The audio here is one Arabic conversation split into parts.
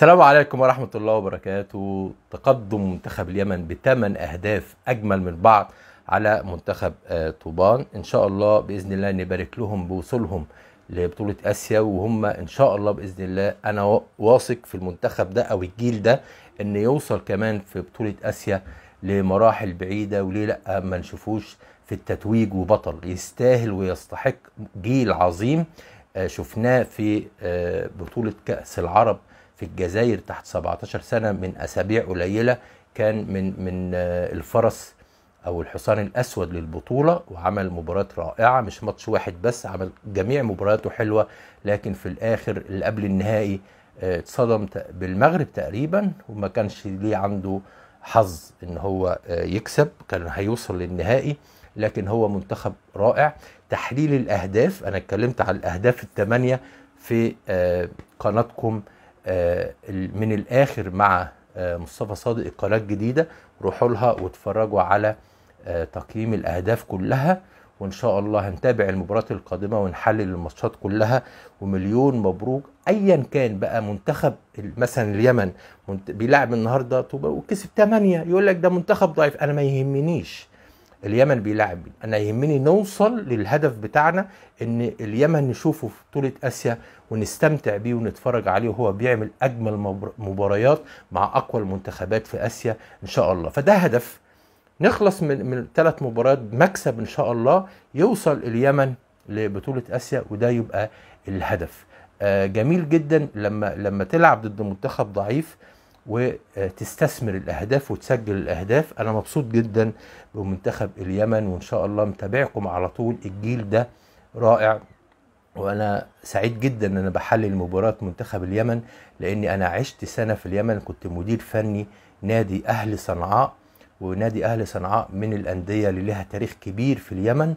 السلام عليكم ورحمة الله وبركاته. تقدم منتخب اليمن بثمان أهداف أجمل من بعض على منتخب آه، طوبان. إن شاء الله بإذن الله نبارك لهم بوصولهم لبطولة آسيا. وهم إن شاء الله بإذن الله أنا وا- واثق في المنتخب ده أو الجيل ده إن يوصل كمان في بطولة آسيا لمراحل بعيدة. وليه لأ؟ ما نشوفوش في التتويج وبطل. يستاهل ويستحق جيل عظيم آه، شفناه في آه، بطولة كأس العرب في الجزائر تحت 17 سنة من أسابيع قليلة كان من من آه، الفرس أو الحصان الأسود للبطولة وعمل مباريات رائعة مش ماتش واحد بس عمل جميع مبارياته حلوة لكن في الآخر اللي قبل النهائي آه، اتصدم بالمغرب تقريبا وما كانش ليه عنده حظ إن هو آه، يكسب كان هيوصل للنهائي لكن هو منتخب رائع. تحليل الأهداف أنا اتكلمت على الأهداف الثمانيه في قناتكم من الآخر مع آه، مصطفى صادق القناه الجديده روحوا لها واتفرجوا على آه، تقييم الأهداف كلها وإن شاء الله هنتابع المباريات القادمة ونحلل الماتشات كلها. ومليون مبروك ايا كان بقى منتخب مثلا اليمن بيلعب النهارده وكسب 8 يقول لك ده منتخب ضعيف. أنا ما يهمنيش. اليمن بيلعب مين أنا يهمني نوصل للهدف بتاعنا إن اليمن نشوفه في بطولة آسيا ونستمتع بيه ونتفرج عليه وهو بيعمل أجمل مباريات مع أقوى المنتخبات في آسيا إن شاء الله. فده هدف. نخلص من من ثلاث مباريات مكسب إن شاء الله يوصل اليمن لبطولة آسيا وده يبقى الهدف. آه، جميل جدا لما لما تلعب ضد منتخب ضعيف وتستثمر الأهداف وتسجل الأهداف. أنا مبسوط جدا بمنتخب اليمن وإن شاء الله متابعكم على طول. الجيل ده رائع وأنا سعيد جدا إن أنا بحلل مباراة منتخب اليمن لأني أنا عشت سنة في اليمن. كنت مدير فني نادي أهل صنعاء ونادي أهل صنعاء من الأندية اللي لها تاريخ كبير في اليمن.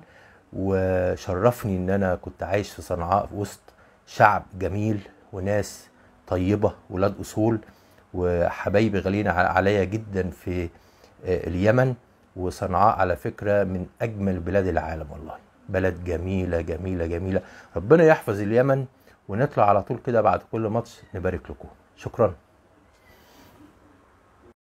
وشرفني إن أنا كنت عايش في صنعاء وسط شعب جميل وناس طيبة ولاد أصول. وحبايبي غاليين عليا جدا في آه، اليمن وصنعاء على فكرة من أجمل بلاد العالم والله. بلد جميلة جميلة جميلة. ربنا يحفظ اليمن ونطلع على طول كده بعد كل ماتش نبارك لكم. شكرا.